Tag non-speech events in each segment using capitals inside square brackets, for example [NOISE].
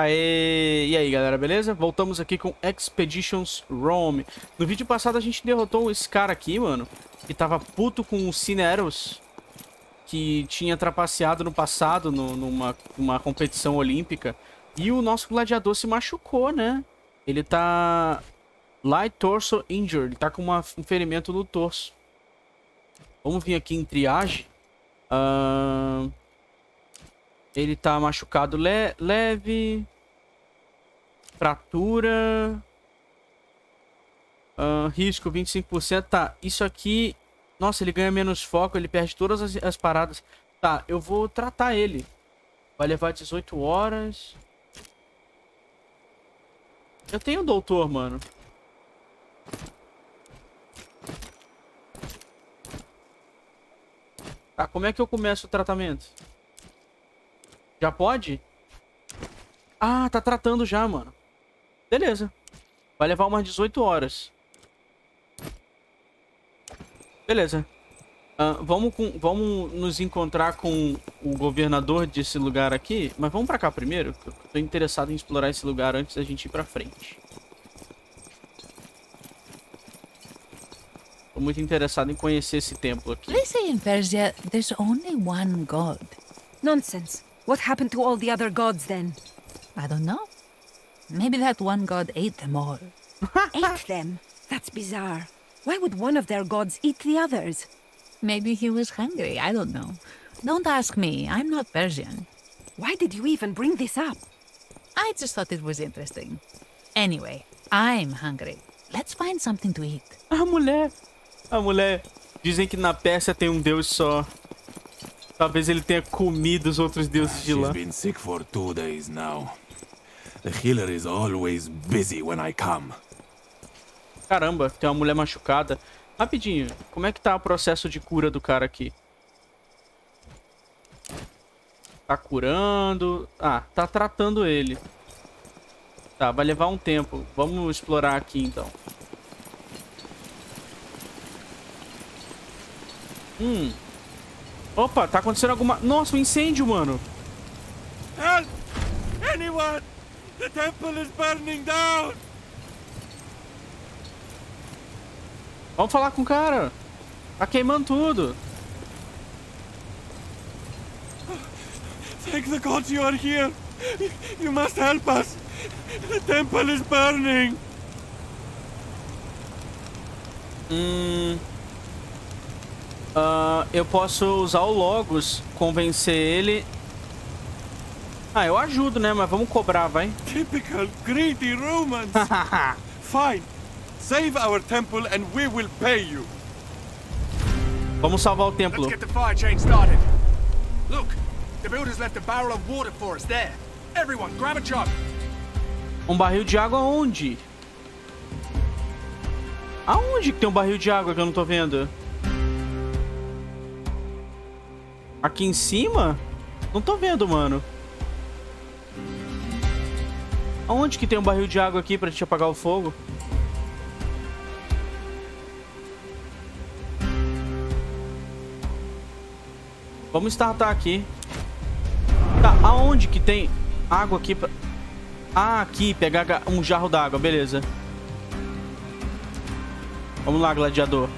Aê! E aí, galera, beleza? Voltamos aqui com Expeditions Rome. No vídeo passado a gente derrotou esse cara aqui, mano, que tava puto com o Cineros, que tinha trapaceado no passado no, numa uma competição olímpica. E o nosso gladiador se machucou, né? Ele tá... Light Torso Injured. Ele tá com uma, um ferimento no torso. Vamos vir aqui em triagem. Uh... Ele tá machucado le leve. Fratura. Uh, risco 25%. Tá, isso aqui... Nossa, ele ganha menos foco, ele perde todas as, as paradas. Tá, eu vou tratar ele. Vai levar 18 horas. Eu tenho doutor, mano. Tá, como é que eu começo o tratamento? Já pode? Ah, tá tratando já, mano. Beleza. Vai levar umas 18 horas. Beleza. Uh, vamos, com, vamos nos encontrar com o governador desse lugar aqui. Mas vamos pra cá primeiro. Eu tô interessado em explorar esse lugar antes da gente ir pra frente. Tô muito interessado em conhecer esse templo aqui. They say in Persia there's only one god. Nonsense. What happened to all the other gods then? I don't know. Maybe that one god ate them all. [LAUGHS] ate them? That's bizarre. Why would one of their gods eat the others? Maybe he was hungry. I don't know. Don't ask me. I'm not Persian. Why did you even bring this up? I just thought it was interesting. Anyway, I'm hungry. Let's find something to eat. A mulher. A mulher. Dizem que na Pérsia tem um deus só. Talvez ele tenha comido os outros deuses de lá. Been sick for two days now. The healer is always busy when I come. Caramba, tem uma mulher machucada. Rapidinho, como é que tá o processo de cura do cara aqui? Tá curando... Ah, tá tratando ele. Tá, vai levar um tempo. Vamos explorar aqui, então. Hum. Opa, tá acontecendo alguma... Nossa, um incêndio, mano. Help! Anyone! The temple is burning down! Vamos falar com o cara. Tá queimando tudo. Thank the gods you are here. You must help us. The temple is burning. Hum... Uh, eu posso usar o Logos, convencer ele. Ah, eu ajudo, né? Mas vamos cobrar, vai. [LAUGHS] Typical greedy Romans. [LAUGHS] Fine. Save our temple and we will pay you. Vamos salvar o templo. Let's get the fire chain started. Look, the builders left a barrel of water for us there. Everyone, grab a jug. Um barril de água onde? Aonde que tem um barril de água que eu não tô vendo? Aqui em cima? Não tô vendo, mano. Aonde que tem um barril de água aqui pra gente apagar o fogo? Vamos startar aqui. Tá, aonde que tem água aqui pra... Ah, aqui, pegar um jarro d'água, beleza. Vamos lá, gladiador.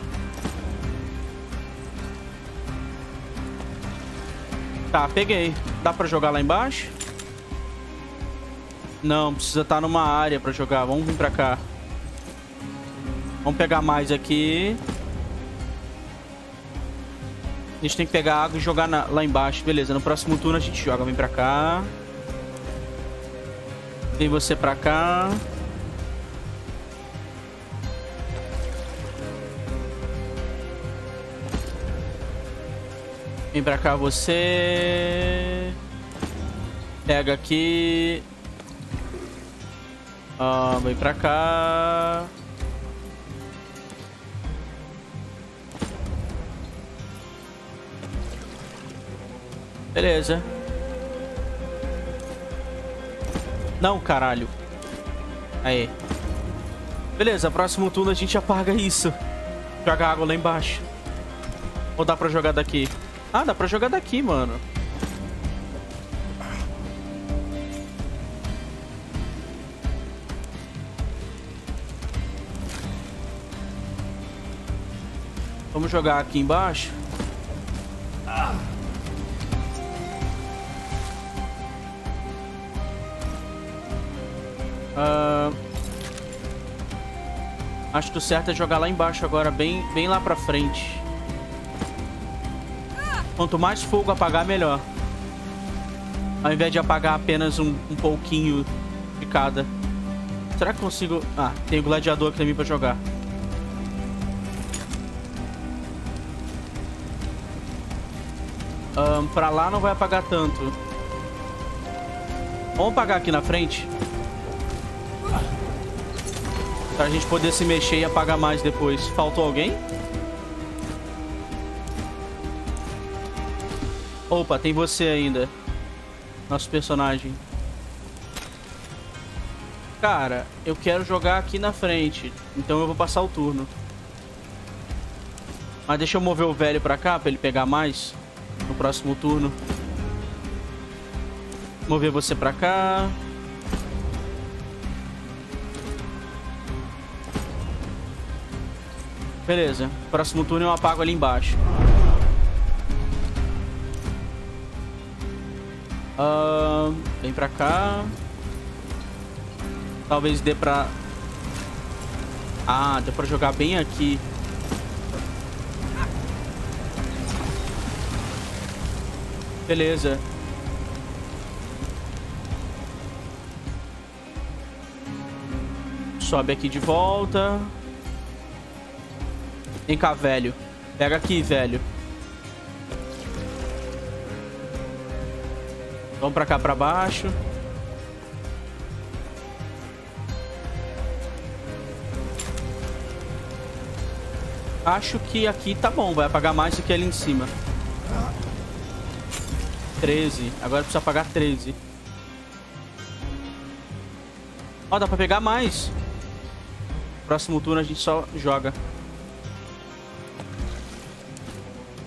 Tá, peguei. Dá pra jogar lá embaixo? Não, precisa estar tá numa área pra jogar. Vamos vir pra cá. Vamos pegar mais aqui. A gente tem que pegar água e jogar na, lá embaixo. Beleza, no próximo turno a gente joga. Vem pra cá. Vem você pra cá. Vem pra cá você. Pega aqui. Ah, vem pra cá. Beleza. Não, caralho. Aí. Beleza, próximo turno a gente apaga isso. Joga água lá embaixo. Ou dá pra jogar daqui? Ah, dá pra jogar daqui, mano. Vamos jogar aqui embaixo. Ah. Uh, acho que o certo é jogar lá embaixo agora, bem, bem lá pra frente. Quanto mais fogo apagar, melhor. Ao invés de apagar apenas um, um pouquinho de cada. Será que consigo... Ah, tem o gladiador aqui também pra jogar. Um, pra lá não vai apagar tanto. Vamos apagar aqui na frente. Pra gente poder se mexer e apagar mais depois. Faltou alguém? Opa, tem você ainda. Nosso personagem. Cara, eu quero jogar aqui na frente. Então eu vou passar o turno. Mas deixa eu mover o velho pra cá, pra ele pegar mais. No próximo turno. Mover você pra cá. Beleza. Próximo turno eu apago ali embaixo. Uh, vem pra cá. Talvez dê pra... Ah, deu pra jogar bem aqui. Beleza. Sobe aqui de volta. Vem cá, velho. Pega aqui, velho. Vamos pra cá, pra baixo. Acho que aqui tá bom. Vai apagar mais do que ali em cima. 13. Agora precisa apagar 13. Ó, dá pra pegar mais. Próximo turno a gente só joga.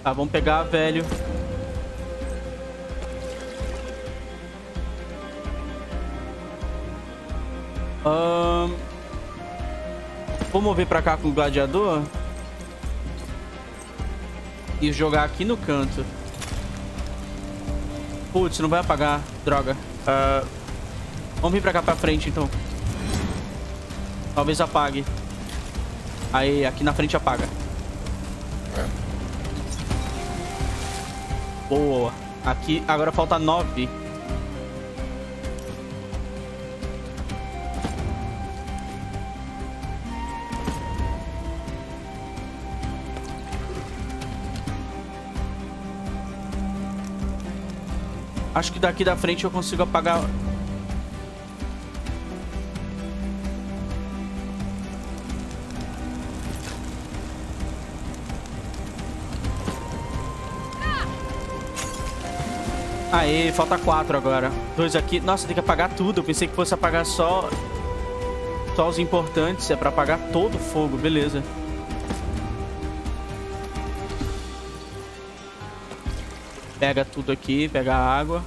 Tá, vamos pegar, velho. Mover pra cá com o gladiador. E jogar aqui no canto. Putz, não vai apagar. Droga. Uh... Vamos vir pra cá pra frente, então. Talvez apague. Aí, aqui na frente apaga. Boa. Aqui, agora falta nove. Acho que daqui da frente eu consigo apagar... Aê, falta quatro agora. Dois aqui. Nossa, tem que apagar tudo. Eu pensei que fosse apagar só... Só os importantes. É pra apagar todo o fogo. Beleza. Pega tudo aqui, pega a água.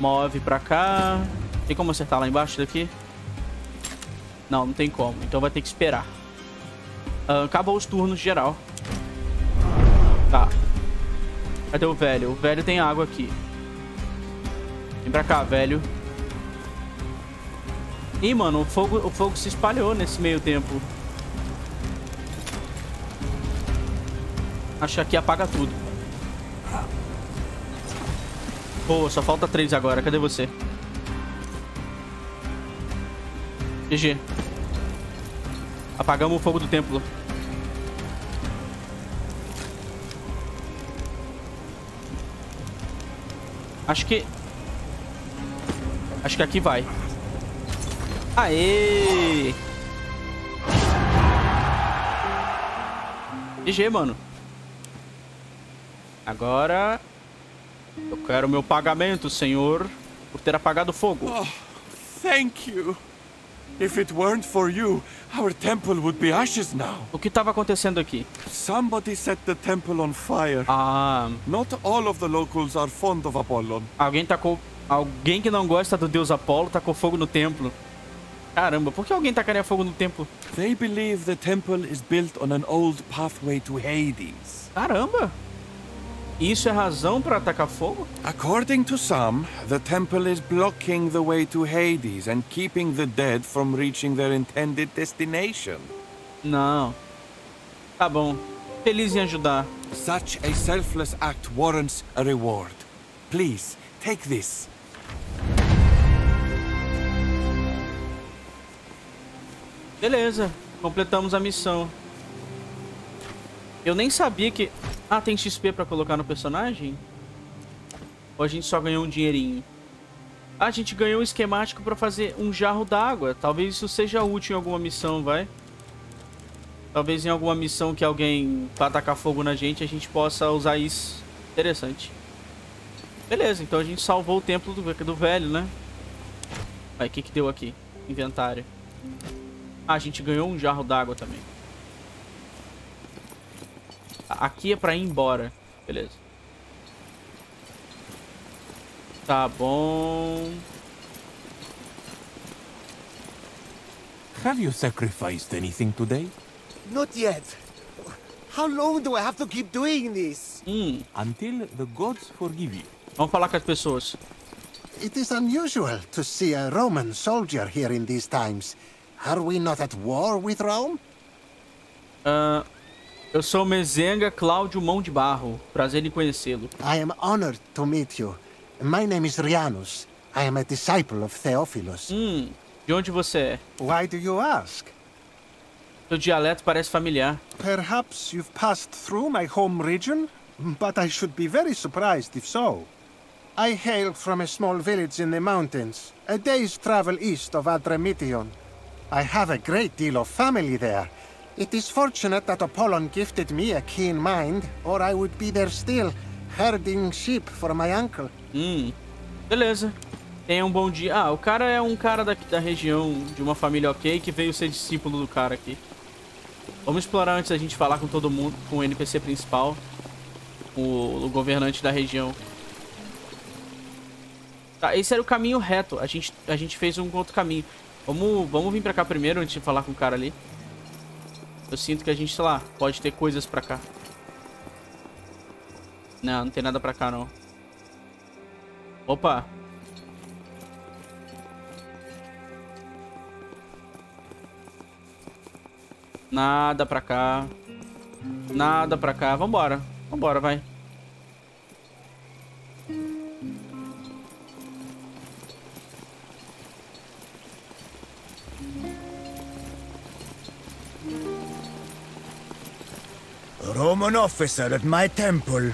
Move pra cá. Tem como acertar lá embaixo daqui? Não, não tem como. Então vai ter que esperar. Uh, acabou os turnos geral. Tá. Cadê o velho? O velho tem água aqui. Vem pra cá, velho. Ih, mano, o fogo, o fogo se espalhou nesse meio tempo. Acho que aqui apaga tudo. Boa, só falta três agora. Cadê você? GG. Apagamos o fogo do templo. Acho que... Acho que aqui vai. Aê! GG, mano. Agora... Quero meu pagamento, senhor, por ter apagado o fogo. Oh, thank you. If it weren't for you, our temple would be ashes now. O que estava acontecendo aqui? Somebody set the temple on fire. Ah. Not all of the locals are fond of Apollon. Alguém tacou. Alguém que não gosta do deus Apolo tacou fogo no templo. Caramba, por que alguém tacaria fogo no templo? They believe the temple is built on an old pathway to Hades. Caramba! Isso é razão pra atacar fogo? According to some, the temple is blocking the way to Hades and keeping the dead from reaching their intended destination. Não. Tá bom. Feliz em ajudar. Such a selfless act warrants a reward. Please, take this. Beleza, completamos a missão. Eu nem sabia que... Ah, tem XP pra colocar no personagem? Ou a gente só ganhou um dinheirinho? Ah, a gente ganhou um esquemático pra fazer um jarro d'água. Talvez isso seja útil em alguma missão, vai? Talvez em alguma missão que alguém vá atacar fogo na gente, a gente possa usar isso. Interessante. Beleza, então a gente salvou o templo do, do velho, né? Aí, o que que deu aqui? Inventário. Ah, a gente ganhou um jarro d'água também. Aqui é pra ir embora. Beleza. Tá bom. Have you sacrificed anything today? Not yet. How long do I have to keep doing this? Hum, Until the gods forgive you. vamos falar com as pessoas. It is unusual to see a Roman soldier here in these times. Are we not at war with Rome? Ah, eu sou Mezenga Cláudio Mão de Barro. Prazer em conhecê-lo. I am honored to meet you. My name is Rianus. I am a disciple of Theophilus. Hum, de onde você é? Why do you ask? Seu dialeto parece familiar. Perhaps you've passed through my home region, but I should be very surprised if so. I hail from a small village in the mountains, a day's travel east of Adramyttion. I have a great deal of family there. It is fortunate that Apollon gifted me a keen mind, or I would be there still, herding sheep for my uncle. Hum, beleza. Tenha um bom dia. Ah, o cara é um cara daqui da região, de uma família ok, que veio ser discípulo do cara aqui. Vamos explorar antes da gente falar com todo mundo, com o NPC principal, o, o governante da região. Tá, esse era o caminho reto. A gente, a gente fez um outro caminho. Vamos, vamos vir pra cá primeiro antes de falar com o cara ali. Eu sinto que a gente, sei lá, pode ter coisas pra cá. Não, não tem nada pra cá, não. Opa. Nada pra cá. Nada pra cá. Vambora. Vambora, vai. Roman officer at my temple.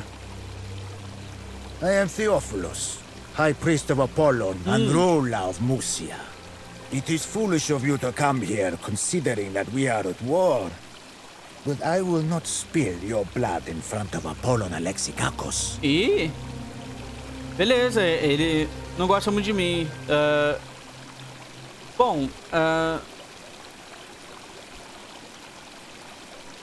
I am Theophilus, High Priest of Apollon and ruler of Musia. It is foolish of you to come here, considering that we are at war. But I will not spill your blood in front of Apollon Alexikakos. Ih. Beleza, ele não gosta muito de mim. Ah, Bom, ah,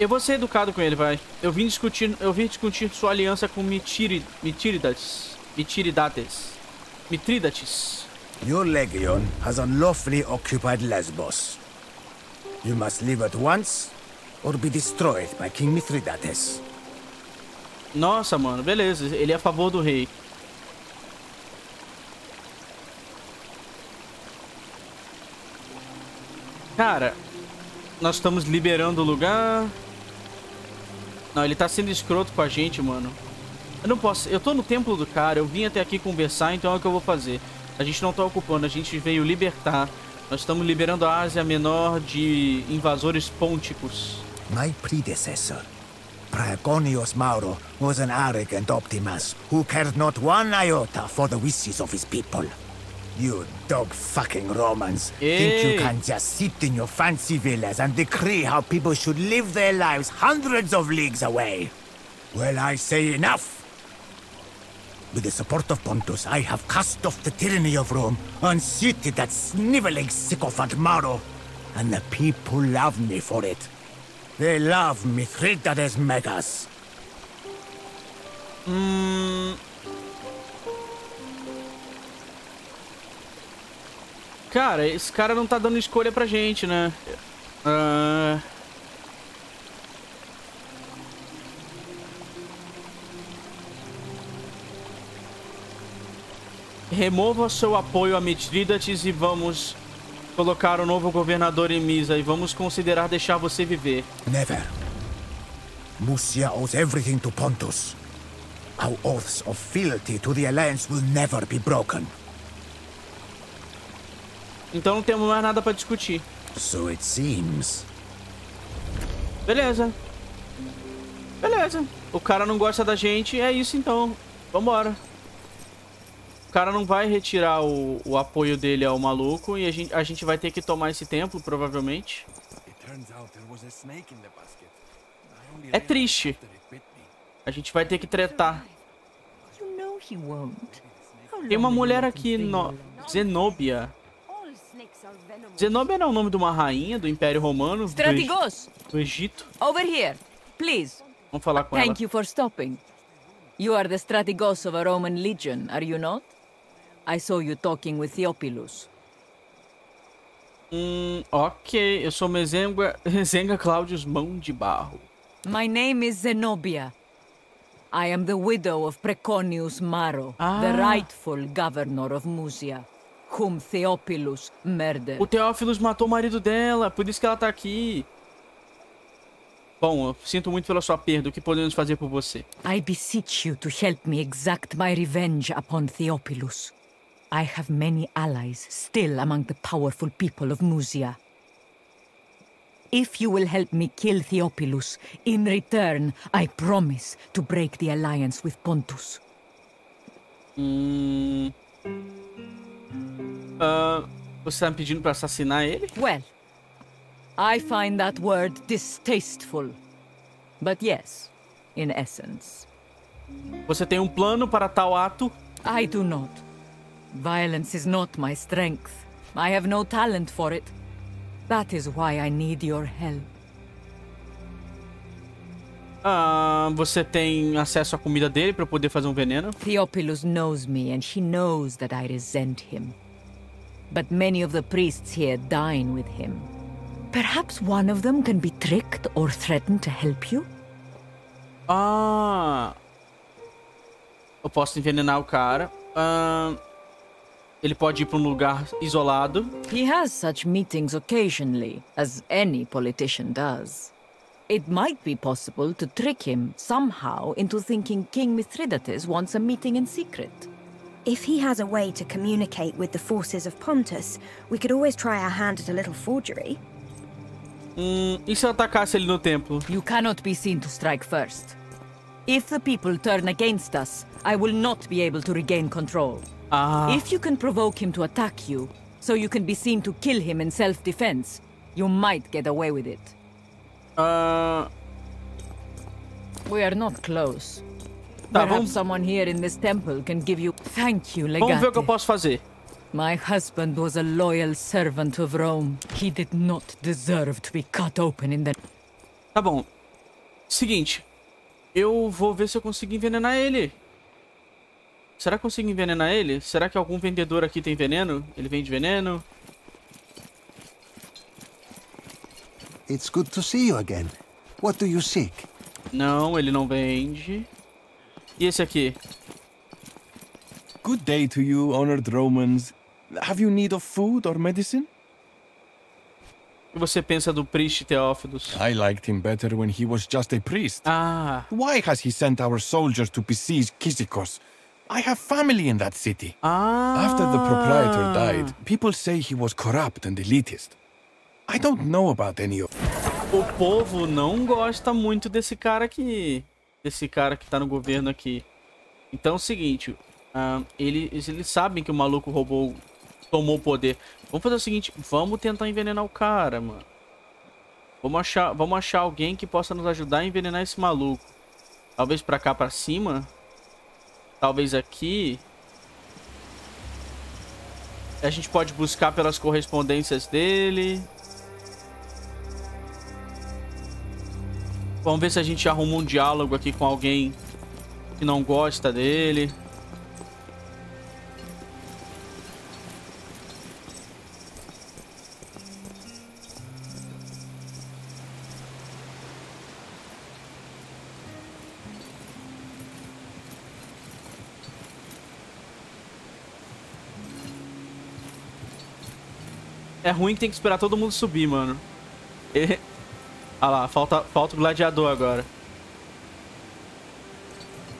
eu vou ser educado com ele, vai. Eu vim discutir, eu vim discutir sua aliança com Mitiri, Mitiridates, Mitiridates, Mitrídates. Your legion has unlawfully occupied Lesbos. You must leave at once, or be destroyed by King Mithridates. Nossa, mano, beleza. Ele é a favor do rei. Cara, nós estamos liberando o lugar. Não, ele tá sendo escroto com a gente, mano. Eu não posso. Eu tô no templo do cara, eu vim até aqui conversar, então é o que eu vou fazer. A gente não tá ocupando, a gente veio libertar. Nós estamos liberando a Ásia Menor de invasores pônticos. My predecessor, Praegonius Mauro, was an arrogant Optimus who cared not one iota for the wishes of his people. You dog-fucking Romans think you can just sit in your fancy villas and decree how people should live their lives hundreds of leagues away. Well, I say enough. With the support of Pontus, I have cast off the tyranny of Rome, unseated that sniveling sycophant Maro, and the people love me for it. They love Mithridates Megas. Hmm. Cara, esse cara não tá dando escolha pra gente, né? Ah... Remova seu apoio a Mithridates e vamos colocar o novo governador em Misa e vamos considerar deixar você viver. Never. Musia owes everything to Pontus. Our oaths of fealty to the Alliance will never be broken. Então não temos mais nada pra discutir. So it seems. Beleza. Beleza. O cara não gosta da gente, é isso então. Vambora. O cara não vai retirar o, o apoio dele ao maluco e a gente, a gente vai ter que tomar esse templo, provavelmente. É triste. A gente vai ter que tretar. Tem uma mulher aqui, no... Zenobia. Zenobia é o nome de uma rainha do Império Romano, do, Stratigos, do Egito. over here, please. Vamos falar com ela. Thank you for stopping. You are the Stratigos of a Roman legion, are you not? I saw you talking with Theophilus. Hum, ok. Eu sou Mezenga, [LAUGHS] Mezenga Claudius Mão de Barro. My name is Zenobia. I am the widow of Preconius Maro, the Ah. rightful governor of Musia, whom Theophilus murdered. O Teófilos matou o marido dela, por isso que ela tá aqui. Bom, eu sinto muito pela sua perda. O que podemos fazer por você? I beseech you to help me exact my revenge upon Theophilus. I have many allies still among the powerful people of Musia. If you will help me kill Theophilus, in return, I promise to break the alliance with Pontus. Hum... Ah, você tá me pedindo pra assassinar ele? Well, I find that word distasteful. But yes, in essence. Você tem um plano para tal ato? I do not. Violence is not my strength. I have no talent for it. That is why I need your help. Ah, você tem acesso à comida dele eu poder fazer um veneno? Theophilus knows me, and he knows that I resent him. But many of the priests here dine with him. Perhaps one of them can be tricked or threatened to help you? Ah. Eu posso envenenar o cara. Ah, ele pode ir pra um lugar isolado. He has such meetings occasionally, as any politician does. It might be possible to trick him somehow into thinking King Mithridates wants a meeting in secret. If he has a way to communicate with the forces of Pontus, we could always try our hand at a little forgery. Hum, e se eu atacasse ele no templo? You cannot be seen to strike first. If the people turn against us, I will not be able to regain control. Ah. If you can provoke him to attack you, so you can be seen to kill him in self-defense, you might get away with it. Ah, We are not close. Tá, Perhaps vamos- someone here in this temple can give you... Thank you, vamos ver o que eu posso fazer. My husband was a loyal servant of Rome. He did not deserve to be cut open in the... Tá bom. Seguinte. Eu vou ver se eu consigo envenenar ele. Será que eu consigo envenenar ele? Será que algum vendedor aqui tem veneno? Ele vende veneno? It's good to see you again. What do you seek? Não, ele não vende. E esse aqui? Good day to you, honored Romans. Have you need of food or medicine? O que você pensa do Priest Theophilus? I liked him better when he was just a priest. Ah, Why has he sent our soldiers to besiege Kyzikos? I have family in that city. ah. After the proprietor died, people say he was corrupt and elitist. I don't know about any of O povo não gosta muito desse cara aqui. Desse cara que tá no governo aqui. Então é o seguinte. ah, eles, eles sabem que o maluco roubou. Tomou o poder. Vamos fazer o seguinte. Vamos tentar envenenar o cara, mano. Vamos achar, vamos achar alguém que possa nos ajudar a envenenar esse maluco. Talvez pra cá, pra cima. Talvez aqui. A gente pode buscar pelas correspondências dele. Vamos ver se a gente arruma um diálogo aqui com alguém que não gosta dele. É ruim que tem que esperar todo mundo subir, mano. [LAUGHS] É. Ah lá, falta, falta o gladiador agora.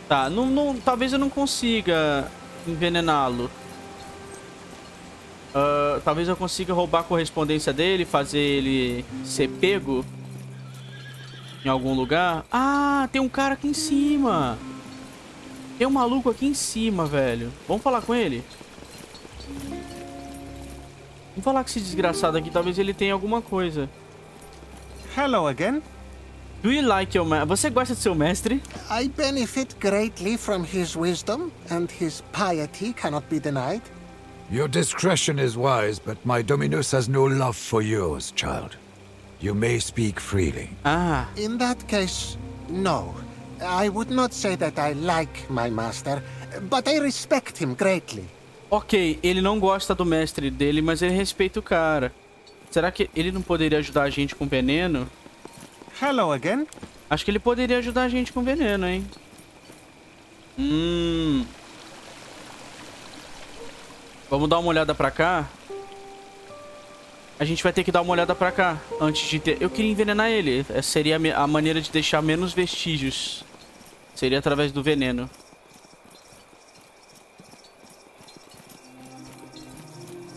Tá, não, não, talvez eu não consiga envenená-lo. Uh, talvez eu consiga roubar a correspondência dele, fazer ele ser pego em algum lugar. Ah, tem um cara aqui em cima. Tem um maluco aqui em cima, velho. Vamos falar com ele? Vamos falar com esse desgraçado aqui. Talvez ele tenha alguma coisa. Hello again. Do you like your ma Você gosta de seu mestre? I benefit greatly from his wisdom, and his piety cannot be denied. Your discretion is wise, but my Dominus has no love for yours, child. You may speak freely. Ah. In that case, no. I would not say that I like my master, but I respect him greatly. Ok, ele não gosta do mestre dele, mas ele respeita o cara. Será que ele não poderia ajudar a gente com veneno? Hello again. Acho que ele poderia ajudar a gente com veneno, hein? Hum. Vamos dar uma olhada pra cá. A gente vai ter que dar uma olhada pra cá antes de ter... Eu queria envenenar ele. Essa seria a maneira de deixar menos vestígios. Seria através do veneno.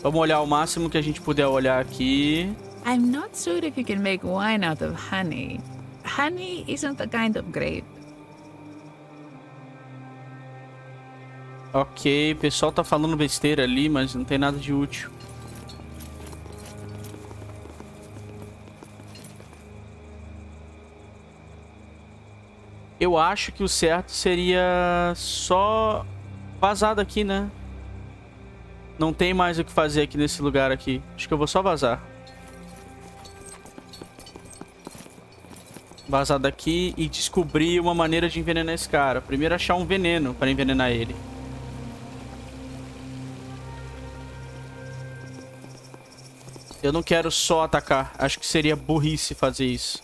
Vamos olhar o máximo que a gente puder olhar aqui. I'm not sure if you can make wine out of honey. Honey isn't a kind of grape. Ok, o pessoal tá falando besteira ali, mas não tem nada de útil. Eu acho que o certo seria só vazar daqui, né? Não tem mais o que fazer aqui nesse lugar aqui. Acho que eu vou só vazar. Vazar daqui e descobrir uma maneira de envenenar esse cara. Primeiro achar um veneno para envenenar ele. Eu não quero só atacar. Acho que seria burrice fazer isso.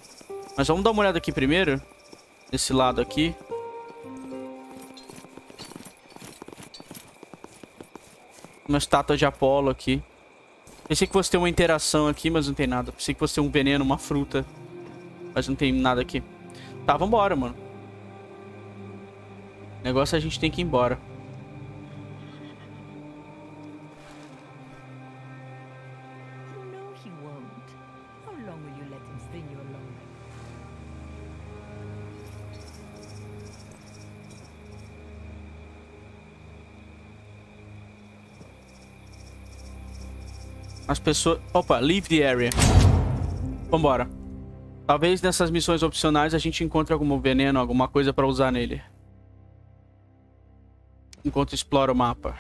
Mas vamos dar uma olhada aqui primeiro. Nesse lado aqui. Uma estátua de Apolo aqui. Pensei que fosse ter uma interação aqui, mas não tem nada. Pensei que fosse ter um veneno, uma fruta. Mas não tem nada aqui. Tá, vambora, mano. O negócio é a gente tem que ir embora. As pessoas... Opa, leave the area. Vambora. Talvez nessas missões opcionais a gente encontre algum veneno, alguma coisa pra usar nele. Enquanto explora o mapa.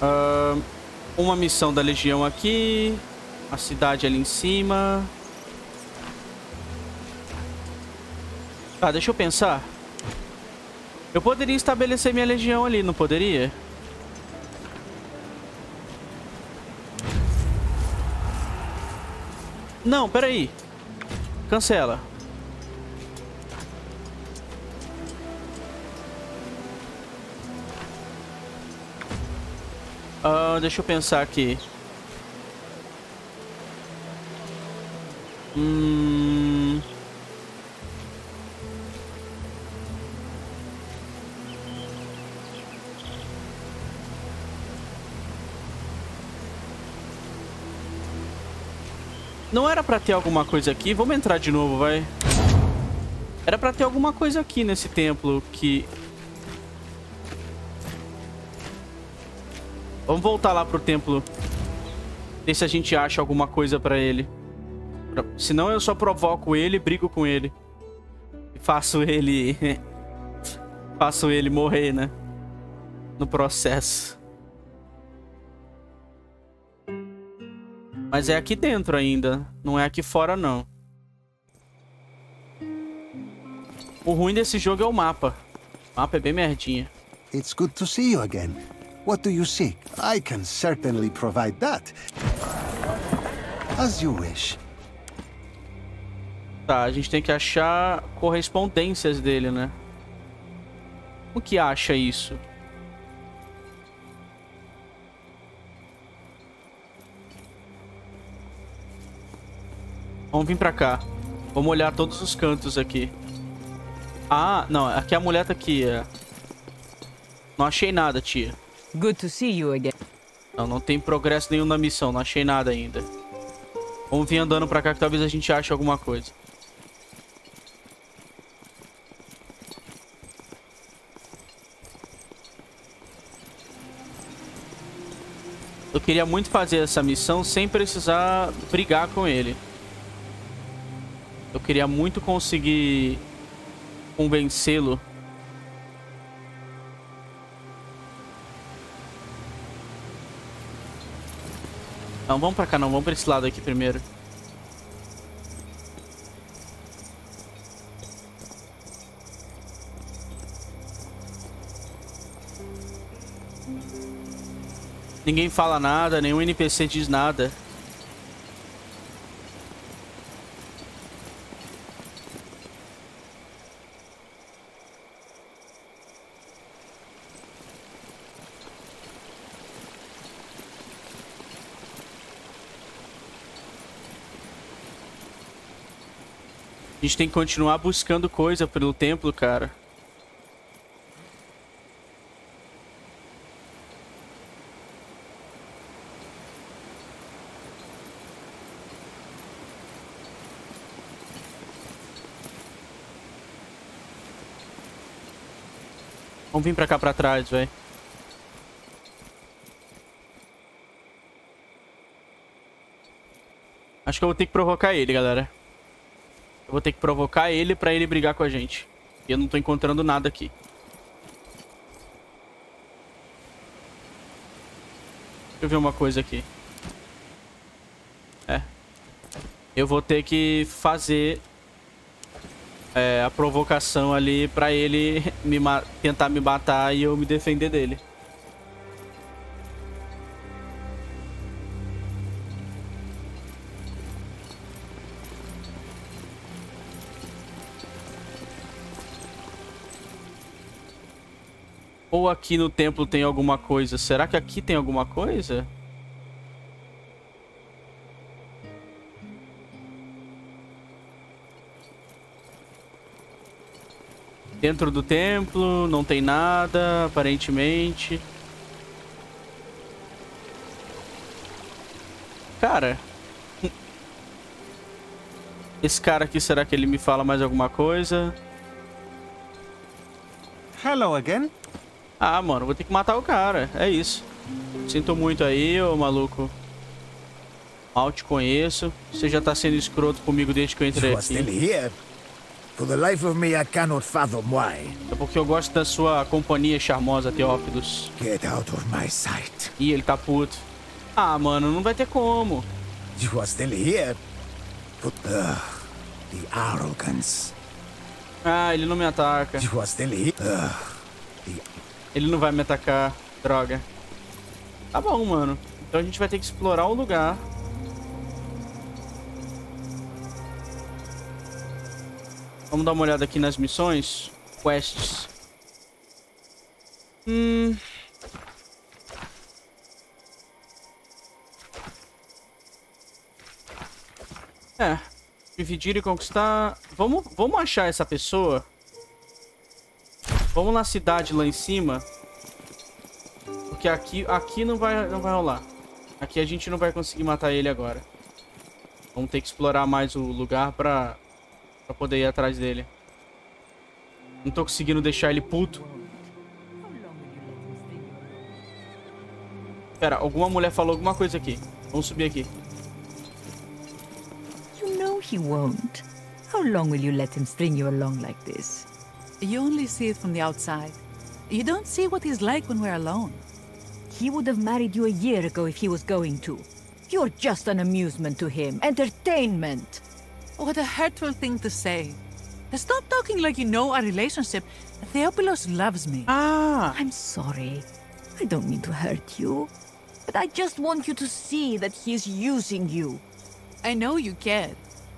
Uh, uma missão da Legião aqui. A cidade ali em cima. Tá, deixa eu pensar. Eu poderia estabelecer minha legião ali, não poderia? Não, peraí. Cancela. Uh, deixa eu pensar aqui. Hum... Não era pra ter alguma coisa aqui? Vamos entrar de novo, vai. Era pra ter alguma coisa aqui nesse templo que... Vamos voltar lá pro templo. Ver se a gente acha alguma coisa pra ele. Senão eu só provoco ele brigo com ele. E faço ele... [LAUGHS] faço ele morrer, né? No processo. Mas é aqui dentro ainda. Não é aqui fora, não. O ruim desse jogo é o mapa. O mapa é bem merdinha. It's good to see you again. What do you seek? I can certainly provide that. As you wish. Tá, a gente tem que achar correspondências dele, né? O que acha isso? Vamos vir pra cá. Vamos olhar todos os cantos aqui. Ah, não. Aqui a mulher tá aqui. É. Não achei nada, tia. Good to see you again. Não, não tem progresso nenhum na missão. Não achei nada ainda. Vamos vir andando pra cá que talvez a gente ache alguma coisa. Eu queria muito fazer essa missão sem precisar brigar com ele. Eu queria muito conseguir convencê-lo. Não, vamos pra cá não. Vamos pra esse lado aqui primeiro. Ninguém fala nada, nenhum NPC diz nada. A gente tem que continuar buscando coisa pelo templo, cara. Vamos vir pra cá pra trás, velho. Acho que eu vou ter que provocar ele, galera. Eu vou ter que provocar ele pra ele brigar com a gente. E eu não tô encontrando nada aqui. Deixa eu ver uma coisa aqui. É. Eu vou ter que fazer é, a provocação ali pra ele me tentar me matar e eu me defender dele. Aqui no templo tem alguma coisa? Será que aqui tem alguma coisa? Dentro do templo não tem nada, aparentemente. Cara. Esse cara aqui, será que ele me fala mais alguma coisa? Hello again. Ah, mano, vou ter que matar o cara. É isso. Sinto muito aí, ô maluco. Mal te conheço. Você já tá sendo escroto comigo desde que eu entrei aqui. For the life of me, I cannot fathom why. É porque eu gosto da sua companhia charmosa, Teófilos. Get out of my sight. Ih, ele tá puto. Ah, mano, não vai ter como. You are still here? Ugh, the arrogance. Ah, ele não me ataca. You are still here? Ugh, the... Ele não vai me atacar, droga. Tá bom, mano. Então a gente vai ter que explorar o lugar. Vamos dar uma olhada aqui nas missões. Quests. Hum... É. Dividir e conquistar. Vamos, vamos achar essa pessoa. Vamos na cidade lá em cima. Porque aqui, aqui não, vai, não vai rolar. Aqui a gente não vai conseguir matar ele agora. Vamos ter que explorar mais o lugar pra Pra poder ir atrás dele. Não tô conseguindo deixar ele puto. Pera, alguma mulher falou alguma coisa aqui. Vamos subir aqui. You know he won't. How long will you let him string you along like this? You only see it from the outside. You don't see what he's like when we're alone. He would have married you a year ago if he was going to. You're just an amusement to him. Entertainment. What a hurtful thing to say. Stop talking like you know our relationship. Theopilos loves me. Ah! I'm sorry. I don't mean to hurt you. But I just want you to see that he's using you. I know you care.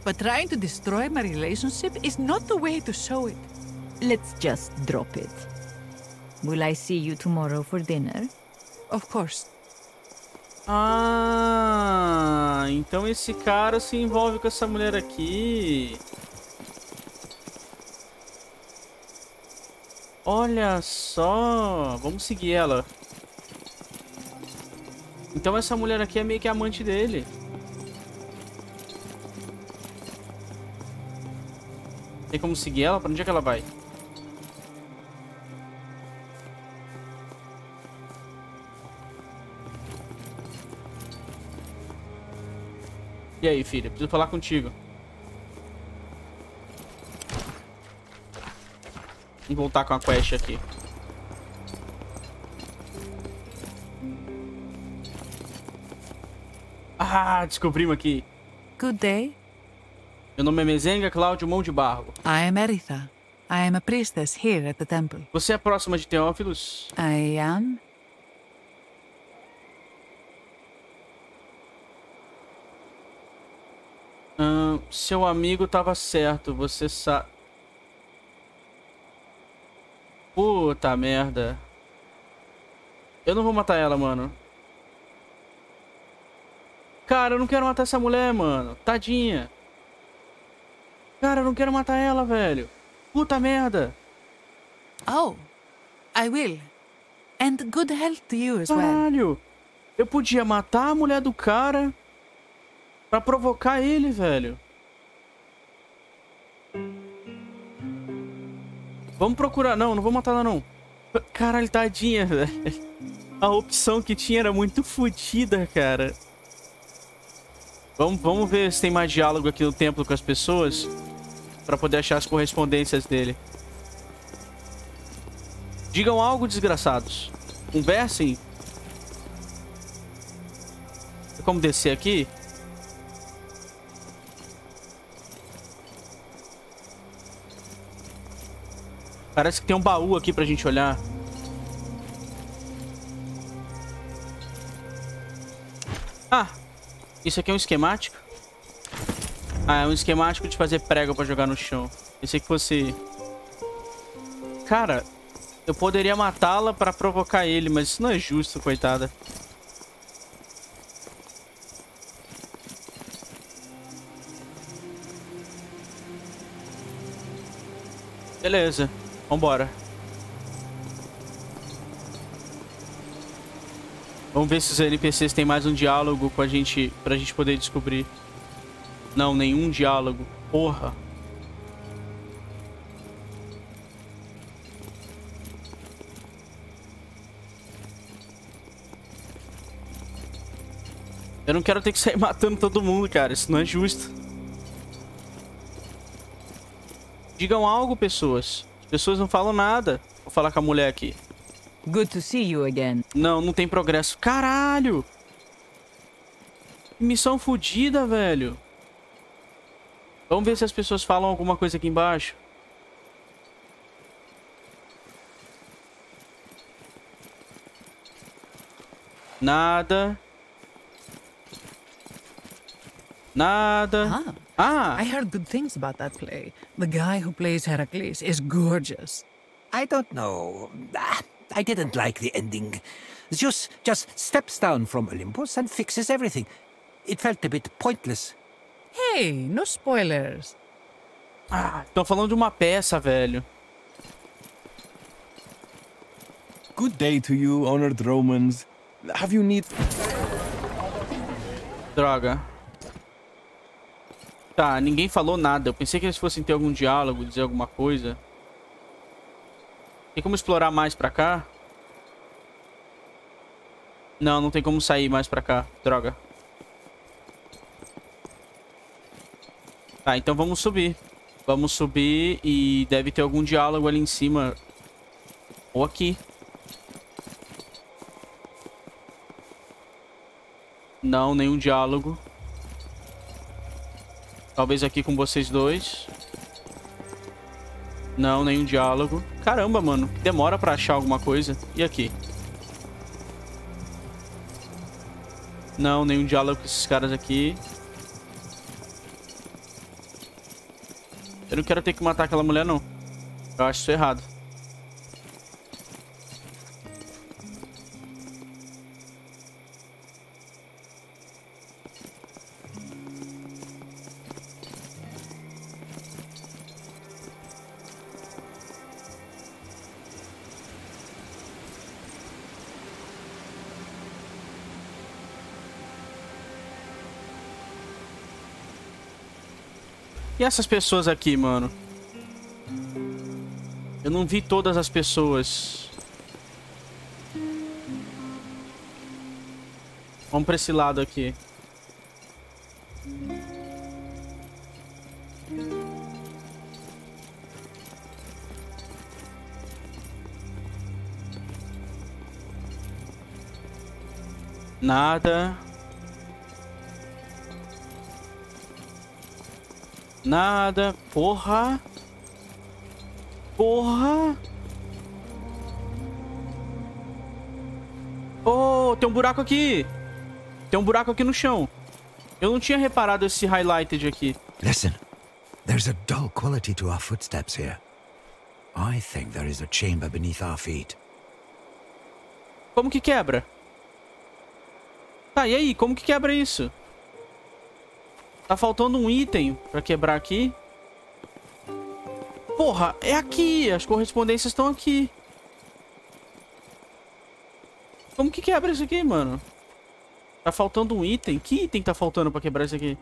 But trying to destroy my relationship is not the way to show it. Let's just drop it. Will I see you tomorrow for dinner? Of course. Ah, então esse cara se envolve com essa mulher aqui. Olha só. Vamos seguir ela. Então essa mulher aqui é meio que amante dele. Tem como seguir ela? Pra onde é que ela vai? E aí, filha? Preciso falar contigo. Vamos voltar com a quest aqui. Ah, descobrimos aqui. Good day. Meu nome é Mezenga Cláudio Mão de Barro. I am Eritha. I am a priestess here at the temple. Você é próxima de Teófilos? I am. Ahn, seu amigo tava certo, você sabe. Puta merda. Eu não vou matar ela, mano. Cara, eu não quero matar essa mulher, mano. Tadinha. Cara, eu não quero matar ela, velho. Puta merda. Oh, I will. And good health to you as well. Caralho. Eu podia matar a mulher do cara pra provocar ele, velho. Vamos procurar. Não, não vou matar ela, não. Caralho, tadinha, velho. A opção que tinha era muito fodida, cara. Vamos, vamos ver se tem mais diálogo aqui no templo com as pessoas. Pra poder achar as correspondências dele. Digam algo, desgraçados. Conversem. Tem como descer aqui? Parece que tem um baú aqui pra gente olhar. Ah! Isso aqui é um esquemático? Ah, é um esquemático de fazer prego pra jogar no chão. Pensei que fosse... Cara, eu poderia matá-la pra provocar ele, mas isso não é justo, coitada. Beleza, vambora. Vamos ver se os NPCs têm mais um diálogo com a gente, pra gente poder descobrir. Não, nenhum diálogo. Porra. Eu não quero ter que sair [LAUGHS] matando todo mundo, cara. Isso não é justo. Digam algo, pessoas. As pessoas não falam nada. Vou falar com a mulher aqui. Good to see you again. Não, não tem progresso. Caralho! Missão fodida, velho. Vamos ver se as pessoas falam alguma coisa aqui embaixo. Nada. Nada. Ah. Ah. I heard good things about that play. The guy who plays Heracles is gorgeous. I don't know. Ah, I didn't like the ending. Zeus just steps down from Olympus and fixes everything. It felt a bit pointless. Hey, no spoilers. Ah, estão falando de uma peça, velho. Good day to you, honored Romans. Have you need... Droga. Tá, ninguém falou nada. Eu pensei que eles fossem ter algum diálogo, dizer alguma coisa. Tem como explorar mais pra cá? Não, não tem como sair mais pra cá. Droga. Tá, então vamos subir. Vamos subir e deve ter algum diálogo ali em cima. Ou aqui. Não, nenhum diálogo. Talvez aqui com vocês dois. Não, nenhum diálogo. Caramba, mano. Demora pra achar alguma coisa. E aqui? Não, nenhum diálogo com esses caras aqui. Eu não quero ter que matar aquela mulher, não. Eu acho isso errado. E essas pessoas aqui, mano? Eu não vi todas as pessoas. Vamos pra esse lado aqui. Nada. Nada. Porra. Porra. Oh, tem um buraco aqui. Tem um buraco aqui no chão. Eu não tinha reparado esse highlighted aqui. Listen. There's a dull quality to our footsteps here. I think there is a chamber beneath our feet. Como que quebra? Tá, e aí? Como que quebra isso? Tá faltando um item pra quebrar aqui. Porra, é aqui. As correspondências estão aqui. Como que quebra isso aqui, mano? Tá faltando um item? Que item tá faltando pra quebrar isso aqui?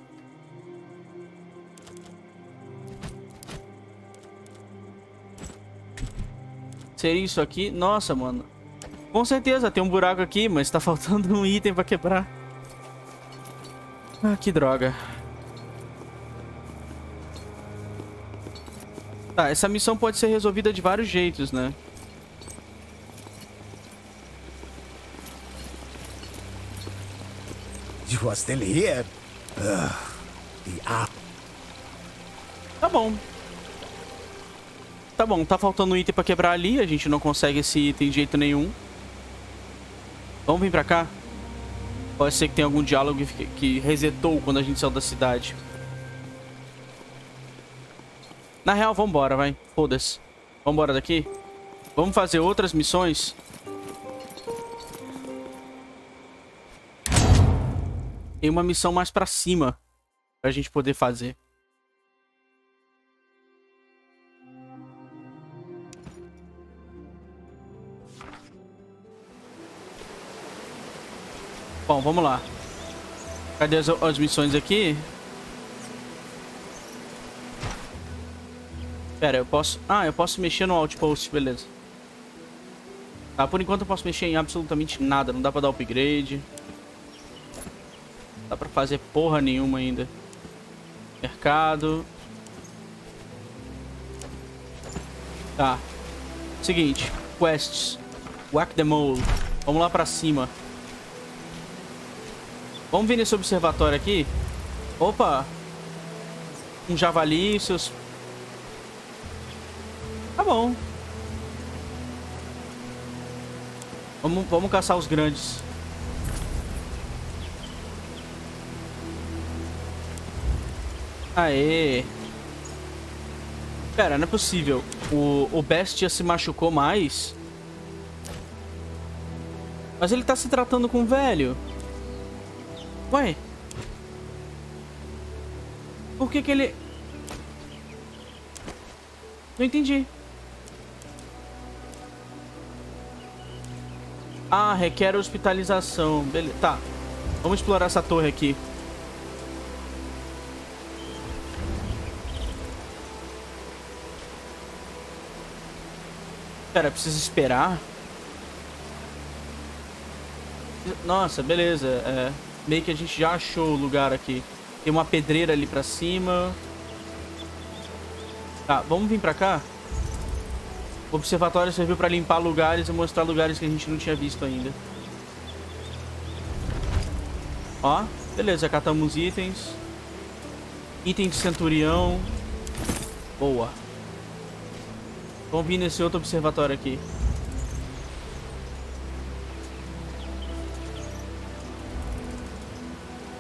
Seria isso aqui? Nossa, mano. Com certeza, tem um buraco aqui, mas tá faltando um item pra quebrar. Ah, que droga. Tá, essa missão pode ser resolvida de vários jeitos, né? You are still here? Ugh, the app. Tá bom. Tá bom, tá faltando um item pra quebrar ali. A gente não consegue esse item de jeito nenhum. Vamos vir pra cá? Pode ser que tenha algum diálogo que, que resetou quando a gente saiu da cidade. Na real, vambora, vai. Foda-se. Vambora daqui. Vamos fazer outras missões. Tem uma missão mais pra cima. Pra gente poder fazer. Bom, vamos lá. Cadê as, as missões aqui? Pera, eu posso... Ah, eu posso mexer no Outpost, beleza. Tá, por enquanto eu posso mexer em absolutamente nada. Não dá pra dar upgrade. Não dá pra fazer porra nenhuma ainda. Mercado. Tá. Seguinte. Quests. Whack the mole. Vamos lá pra cima. Vamos vir nesse observatório aqui. Opa. Um javali, seus... Tá bom. Vamos, vamos caçar os grandes. Aê. Pera, não é possível. O, o Bestia se machucou mais. Mas ele tá se tratando com o velho. Ué? Por que que ele... Não entendi. Ah, requer hospitalização. Beleza. Tá. Vamos explorar essa torre aqui. Pera, precisa esperar? Nossa, beleza. É meio que a gente já achou o lugar aqui. Tem uma pedreira ali pra cima. Tá, vamos vir pra cá? O observatório serviu pra limpar lugares e mostrar lugares que a gente não tinha visto ainda. Ó, beleza, catamos itens. Item de centurião. Boa. Vamos vir nesse outro observatório aqui.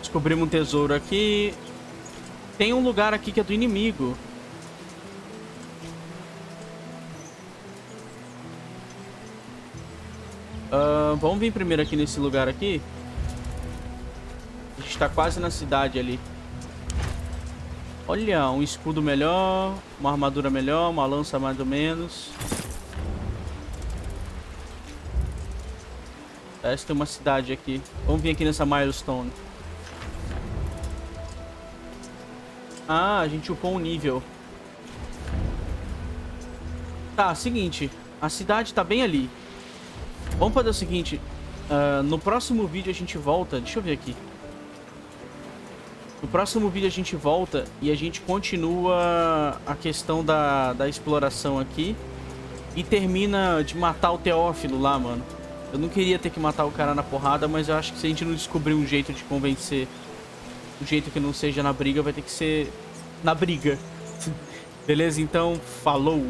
Descobrimos um tesouro aqui. Tem um lugar aqui que é do inimigo. Vamos vir primeiro aqui nesse lugar aqui. A gente tá quase na cidade ali. Olha, um escudo melhor, uma armadura melhor, uma lança mais ou menos. Parece que tem uma cidade aqui. Vamos vir aqui nessa milestone. Ah, a gente upou um nível. Tá, seguinte. A cidade tá bem ali. Vamos fazer o seguinte. Uh, no próximo vídeo a gente volta... Deixa eu ver aqui. No próximo vídeo a gente volta e a gente continua a questão da, da exploração aqui. E termina de matar o Teófilo lá, mano. Eu não queria ter que matar o cara na porrada, mas eu acho que se a gente não descobrir um jeito de convencer... Um jeito que não seja na briga, vai ter que ser na briga. [LAUGHS] Beleza? Então, falou!